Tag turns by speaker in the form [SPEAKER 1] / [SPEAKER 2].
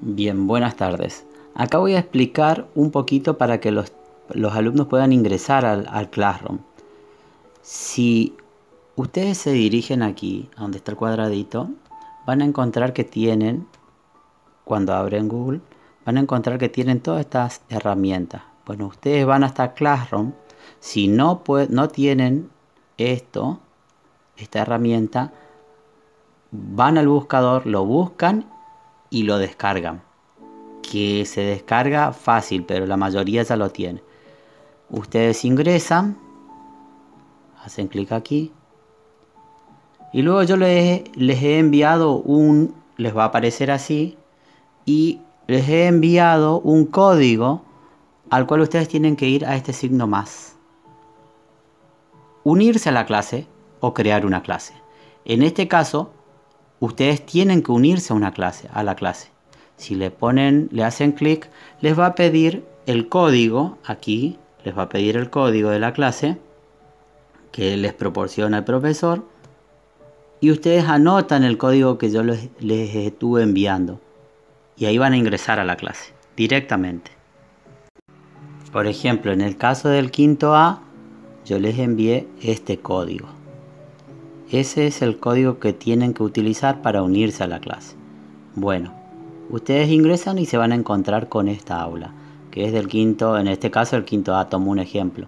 [SPEAKER 1] Bien, buenas tardes. Acá voy a explicar un poquito para que los, alumnos puedan ingresar al, Classroom. Si ustedes se dirigen aquí, donde está el cuadradito, van a encontrar que tienen, cuando abren Google, van a encontrar que tienen todas estas herramientas. Bueno, ustedes van hasta Classroom. Si no, no tienen esto, esta herramienta, van al buscador, lo buscan y lo descargan. Que se descarga fácil, pero la mayoría ya lo tiene. Ustedes ingresan, hacen clic aquí. Y luego yo les, les he enviado un, les va a aparecer así, y les he enviado un código al cual ustedes tienen que ir a este signo más. Unirse a la clase o crear una clase. En este caso, ustedes tienen que unirse a una clase, a la clase. Si le ponen, le hacen clic, les va a pedir el código aquí, les va a pedir el código de la clase que les proporciona el profesor y ustedes anotan el código que yo les, les estuve enviando y ahí van a ingresar a la clase directamente. Por ejemplo, en el caso del quinto A, yo les envié este código. Ese es el código que tienen que utilizar para unirse a la clase. Bueno, ustedes ingresan y se van a encontrar con esta aula, que es del quinto, en este caso el quinto A, tomo un ejemplo.